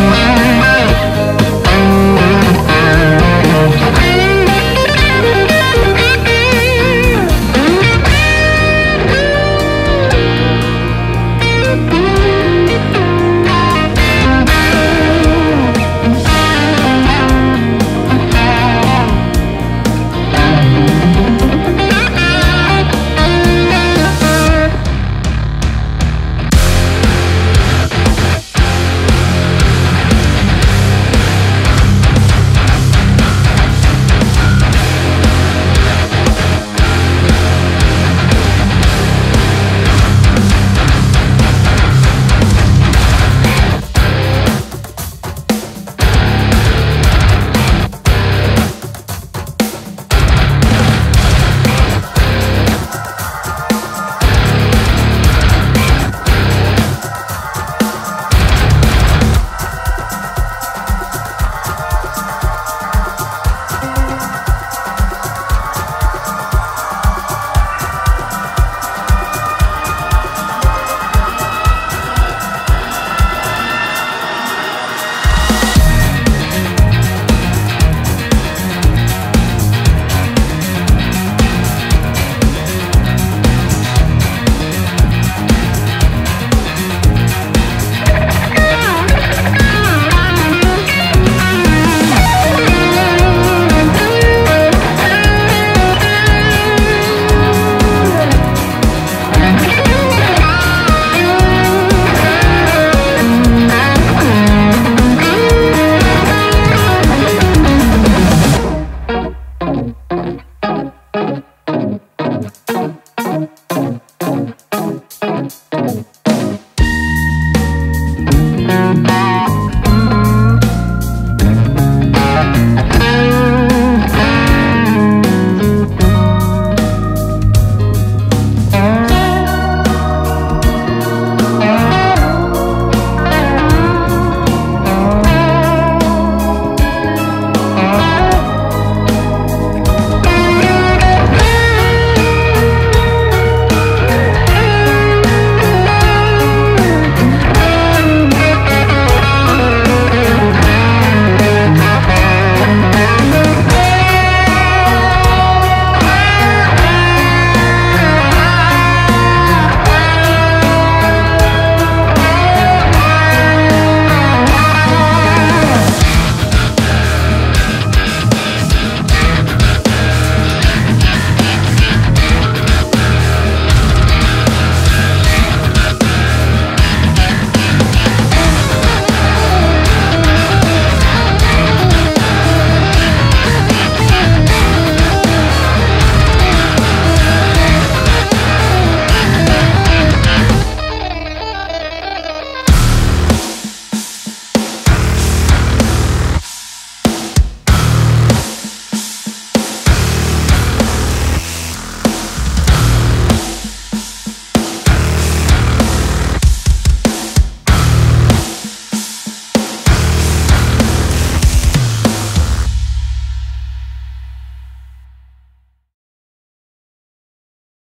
Yeah.